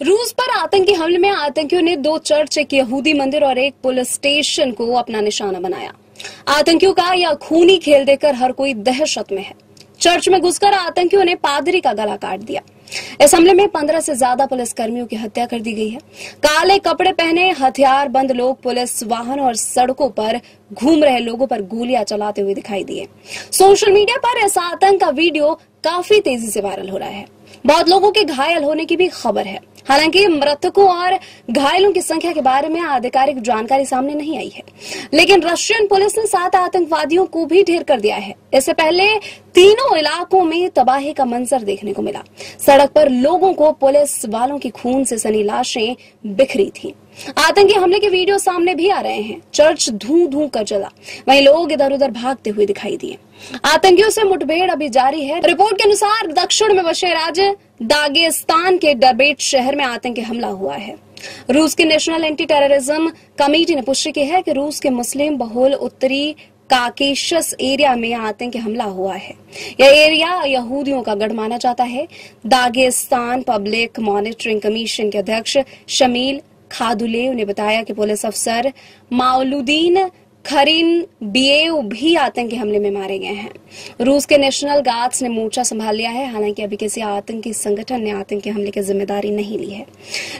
रूस पर आतंकी हमले में आतंकियों ने दो चर्च, एक यहूदी मंदिर और एक पुलिस स्टेशन को अपना निशाना बनाया। आतंकियों का यह खूनी खेल देखकर हर कोई दहशत में है। चर्च में घुसकर आतंकियों ने पादरी का गला काट दिया। इस हमले में पंद्रह से ज़्यादा पुलिस कर्मियों की हत्या कर दी गई है। काले कपड़े पहने हथियार बंद लोग पुलिस वाहन और सड़कों पर घूम रहे लोगों पर गोलियाँ चलाते हुए दिखाई दिए। सोशल मीडिया पर इस आतंक का वीडियो काफ़ी तेज़ी से वायरल हो रहा है। बहुत लोगों के घायल होने की भी खबर है। हालाँकि मृतकों और घायलों की संख्या के बारे में आधिकारिक जानकारी सामने नहीं आई है। लेकिन रशियन पुलिस ने सात आतंकवादियों को भी ढेर कर दिया है। इससे पहले तीनों इलाकों में तबाही का मंजर देखने को मिला। सड़क पर लोगों को पुलिस वालों की खून से सनी लाशें बिखरी थी। आतंकी हमले के वीडियो सामने भी आ रहे हैं। चर्च धू धू कर जला। वहीं लोग इधर उधर भागते हुए दिखाई दिए। आतंकियों से मुठभेड़ अभी जारी है। रिपोर्ट के अनुसार दक्षिण में बसे राज्य दागिस्तान के डरबेट शहर में आतंकी हमला हुआ है। रूस की नेशनल एंटी टेररिज्म कमेटी ने पुष्टि की है कि रूस के मुस्लिम बहुल उत्तरी काकेशस एरिया में आतंकी हमला हुआ है। यह एरिया यहूदियों का गढ़ माना जाता है। दागिस्तान पब्लिक मॉनिटरिंग कमीशन के अध्यक्ष शमील खादुलेव ने बताया कि पुलिस अफसर माउलुद्दीन खरीन बिएव भी आतंकी हमले में मारे गए हैं। रूस के नेशनल गार्ड्स ने मोर्चा संभाल लिया है, हालाँकि अभी किसी आतंकी संगठन ने आतंकी हमले की ज़िम्मेदारी नहीं ली है।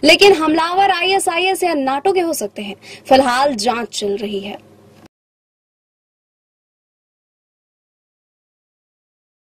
लेकिन हमलावर आईएसआईएस या नाटो के हो सकते हैं। फ़िलहाल जाँच चल रही है।